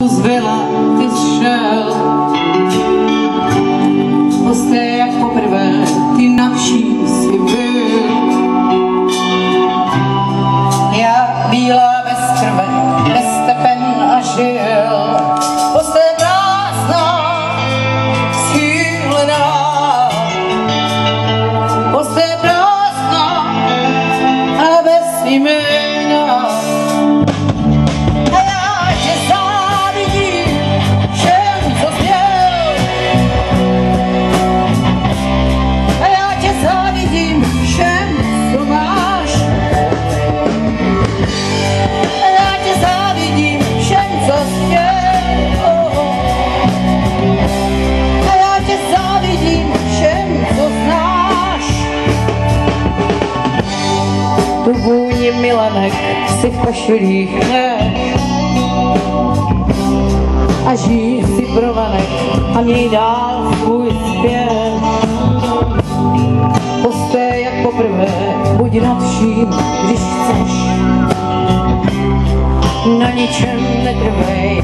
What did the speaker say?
Zvela, ty šel, hosté jak poprvé, ty na vší si byl. Já bílá bez krve, bez tepen a žil, hosté prázdná, schýlená, hosté prázdná a bez jména. Tu vůni milenek si v košilích ne. A žij si provanek a měj dál svůj zpěv. Posté jak poprvé, buď nad vším, když chceš. Na ničem netrvej,